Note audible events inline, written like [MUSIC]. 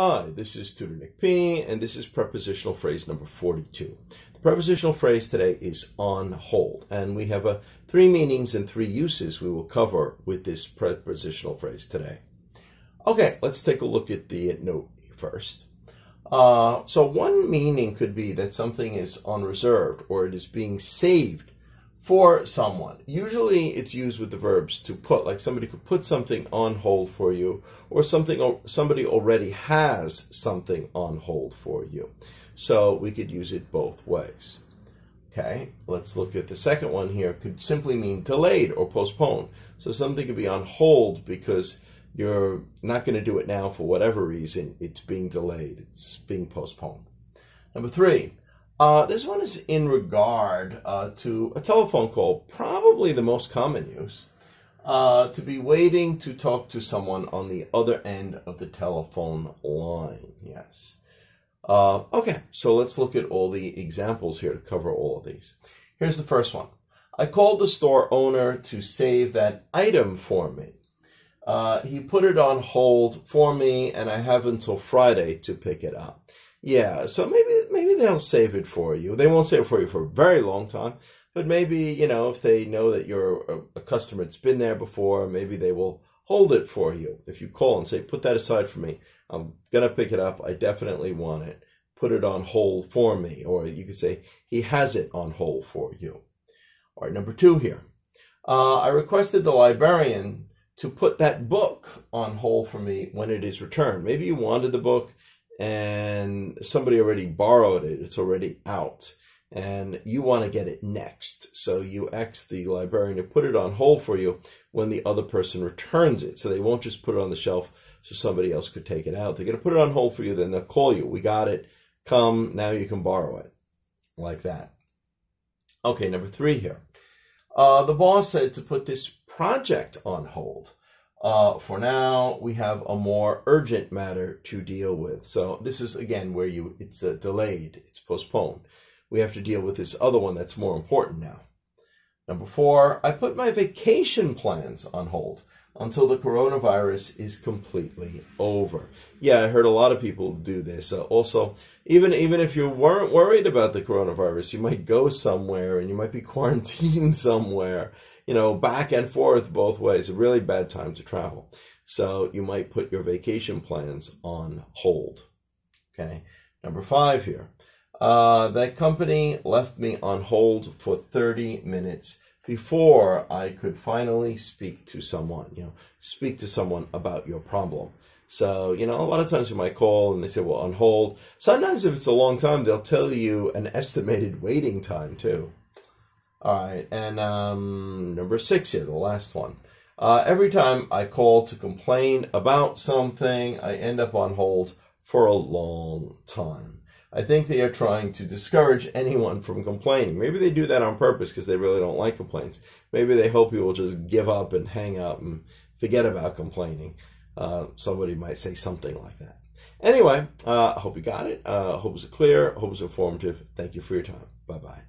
Hi, this is Tutor Nick P, and this is prepositional phrase number 42. The prepositional phrase today is on hold, and we have uh, three meanings and three uses we will cover with this prepositional phrase today. Okay, let's take a look at the note first. Uh, so one meaning could be that something is on reserve or it is being saved for someone. Usually it's used with the verbs to put, like somebody could put something on hold for you, or something somebody already has something on hold for you. So we could use it both ways. Okay, let's look at the second one here. Could simply mean delayed or postponed. So something could be on hold because you're not going to do it now for whatever reason. It's being delayed. It's being postponed. Number three, uh, this one is in regard uh, to a telephone call, probably the most common use. Uh, to be waiting to talk to someone on the other end of the telephone line. Yes. Uh, okay, so let's look at all the examples here to cover all of these. Here's the first one. I called the store owner to save that item for me. Uh, he put it on hold for me, and I have until Friday to pick it up. Yeah, so maybe maybe they'll save it for you. They won't save it for you for a very long time, but maybe you know if they know that you're a, customer that's been there before, maybe they will hold it for you. If you call and say, "Put that aside for me. I'm gonna pick it up. I definitely want it. Put it on hold for me," or you could say, "He has it on hold for you." All right, number two here. Uh, I requested the librarian to put that book on hold for me when it is returned. Maybe you wanted the book and somebody already borrowed it, it's already out, and you want to get it next. So you ask the librarian to put it on hold for you when the other person returns it. So they won't just put it on the shelf so somebody else could take it out. They're going to put it on hold for you, then they'll call you. We got it. Come, now you can borrow it. Like that. Okay, number three here. Uh, the boss said to put this project on hold. Uh, for now, we have a more urgent matter to deal with. So this is again where you it's uh, delayed, it's postponed. We have to deal with this other one that's more important now. Number four, I put my vacation plans on hold until the coronavirus is completely over. Yeah, I heard a lot of people do this. Uh, also, even even if you weren't worried about the coronavirus, you might go somewhere and you might be [LAUGHS] quarantined somewhere you know, back and forth both ways. A really bad time to travel. So you might put your vacation plans on hold. Okay. Number five here. Uh, that company left me on hold for 30 minutes before I could finally speak to someone, you know, speak to someone about your problem. So, you know, a lot of times you might call and they say, well, on hold. Sometimes if it's a long time, they'll tell you an estimated waiting time too. All right, and um, number six here, the last one. Uh, every time I call to complain about something, I end up on hold for a long time. I think they are trying to discourage anyone from complaining. Maybe they do that on purpose because they really don't like complaints. Maybe they hope you will just give up and hang up and forget about complaining. Uh, somebody might say something like that. Anyway, uh, I hope you got it. Uh, hope it was clear. Hope it was informative. Thank you for your time. Bye bye.